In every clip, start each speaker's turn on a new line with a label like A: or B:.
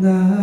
A: nada.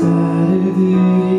A: Saturday.